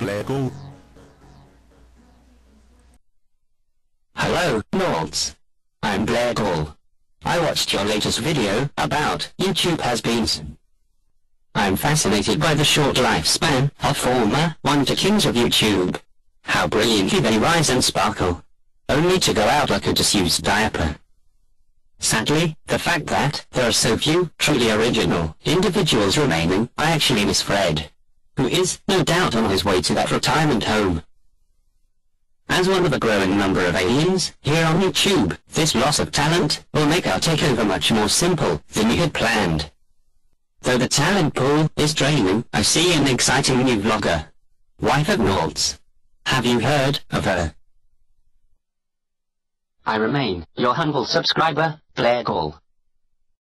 Blair Gall. Hello, Nalts. I'm Blargal. I watched your latest video about YouTube has-beens. I'm fascinated by the short lifespan of former wonder kings of YouTube. How brilliantly they rise and sparkle. Only to go out like a disused diaper. Sadly, the fact that there are so few truly original individuals remaining, I actually miss Fred, who is, no doubt on his way to that retirement home. As one of a growing number of aliens here on YouTube, this loss of talent will make our takeover much more simple than we had planned. Though the talent pool is draining, I see an exciting new vlogger. Wife of Nalts. Have you heard of her? I remain your humble subscriber, Blargal.